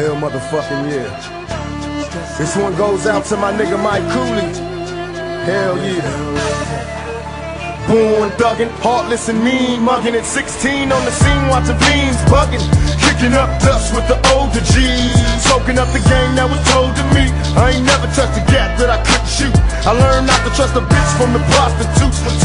Hell motherfucking yeah. This one goes out to my nigga Mike Cooley. Hell yeah. Born thuggin', heartless and mean, muggin' at 16 on the scene, watching fiends buggin', kicking up dust with the older G's, soaking up the game that was told to me. I ain't never touched a gap that I couldn't shoot. I learned not to trust a bitch from the prostitutes. Lessons,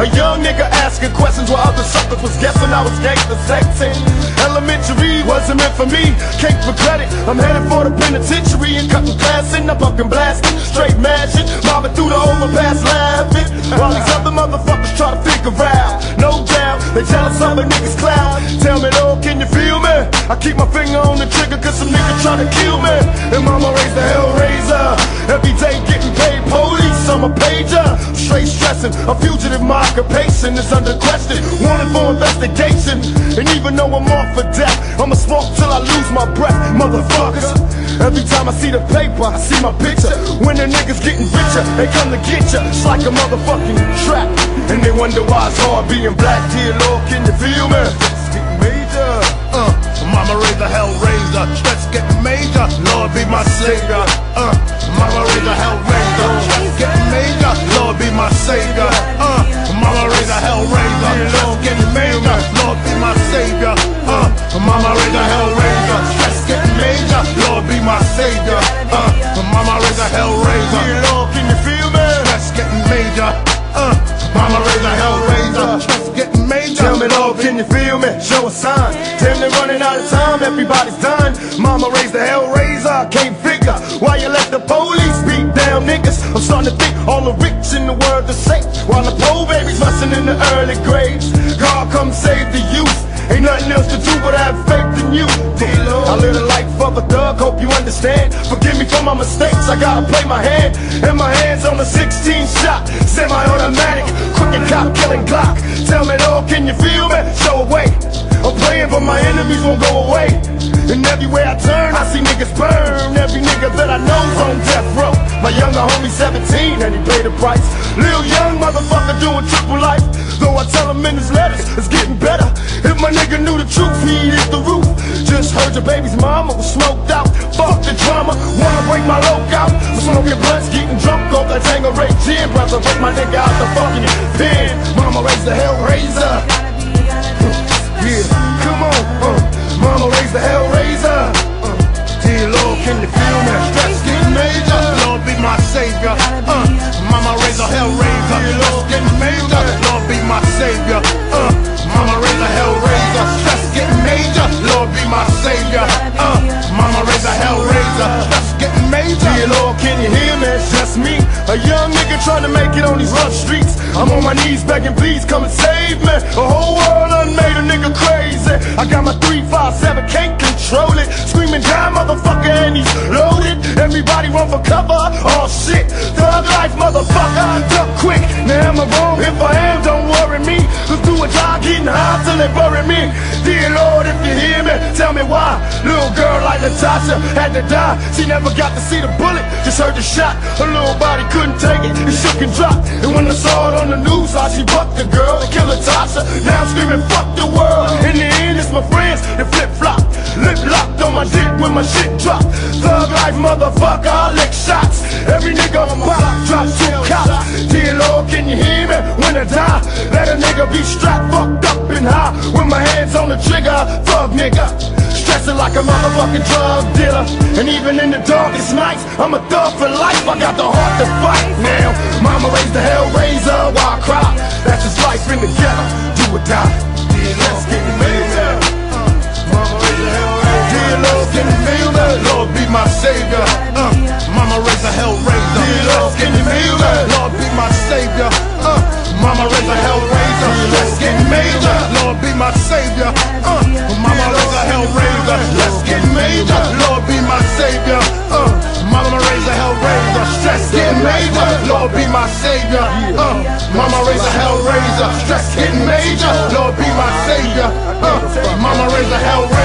a young nigga asking questions while other suckers was guessing I was gangster sexing. Elementary wasn't meant for me, cake for credit. I'm headed for the penitentiary and cutting class in, I'm fucking blasting, straight mashing, mobbing through the overpass laughing. While these other motherfuckers try to figure out, no doubt, they jealous of a nigga's cloud. Tell me, though, can you feel me? I keep my finger on the trigger cause some nigga try to kill me. And mama raised the hellraiser. Every day getting paid police, I'm a pager. Straight stressing, a fugitive, my occupation is under question. Wanted for investigation. And even though I'm off for death, I'ma smoke till I lose my breath, motherfuckers. Every time I see the paper, I see my picture. When the niggas getting richer, they come to get ya. It's like a motherfucking trap. And they wonder why it's hard being black. Dear Lord, can you feel me? Major. Uh, mama raised a hell raiser, stress getting major. Lord be my savior. Uh, mama raised a hell raiser, major. Lord be my savior. Uh, mama raised a hell raiser, stress getting major. Lord be my savior. Uh, mama raised a hell raiser, stress getting major. Lord be my savior. Uh, mama raised a hell raiser. Lord, can you feel me? Getting major. Uh, mama raised a hell raiser, stress getting major. Tell me, Lord, can you feel me? Show a sign. Damn, they're running out of time. Everybody's done. Mama raised the hell raiser. I can't I'm starting to think all the rich in the world are safe, while the poor babies busting in the early graves. God, come save the youth. Ain't nothing else to do but have faith in you. I live a life of a thug, hope you understand. Forgive me for my mistakes, I gotta play my hand. And my hands on a 16 shot, semi-automatic, crooked cop killing Glock. Tell me, Lord, can you feel me? Show away. I'm praying, but my enemies won't go away. And everywhere I turn, I see niggas burn. Every nigga that I know's on death My younger homie 17, and he paid the price. Lil young motherfucker doing triple life. Though I tell him in his letters, it's getting better. If my nigga knew the truth, he'd hit the roof. Just heard your baby's mama was smoked out. Fuck the drama, wanna break my logout. Smoking blunts, getting drunk off that Tanqueray gin. Brother, break my nigga out the fucking pen. Mama raised the hell raiser. Yeah, come on, uh, Mama raised the hell Lord be my savior. Uh, mama raise a hell raiser. Getting major. Dear Lord, can you hear me? It's just me, a young nigga trying to make it on these rough streets. I'm on my knees begging, please come and save me. The whole world done made a nigga crazy. I got my 357, can't control it. Screaming down, motherfucker, and he's loaded. Everybody run for cover. Oh shit, thug life, motherfucker. Duck quick. Now am I wrong? If I am, don't worry Let's do a job getting high till they bury me. Dear Lord, if you hear me, tell me why. Little girl like Natasha had to die. She never got to see the bullet, just heard the shot. Her little body couldn't take it, it shook and dropped. And when I saw it on the news, I she bucked the girl and killed Natasha. Now I'm screaming, fuck the world. In the end, it's my friends that flip flop. Lip locked on my dick when my shit dropped. Thug life, motherfucker, I lick shots. Every nigga on my block like a motherfucking drug dealer. And even in the darkest nights, I'm a thug for life. I got the heart to fight now. Mama raised the hell raiser while I cry. That's just life in the ghetto. Do or die. Dear Lord, can you feel me? Mama raised Lord, be my savior. Uh, mama raise a hell raiser. Dear Lord, can you feel me? Lord be mama raise a hell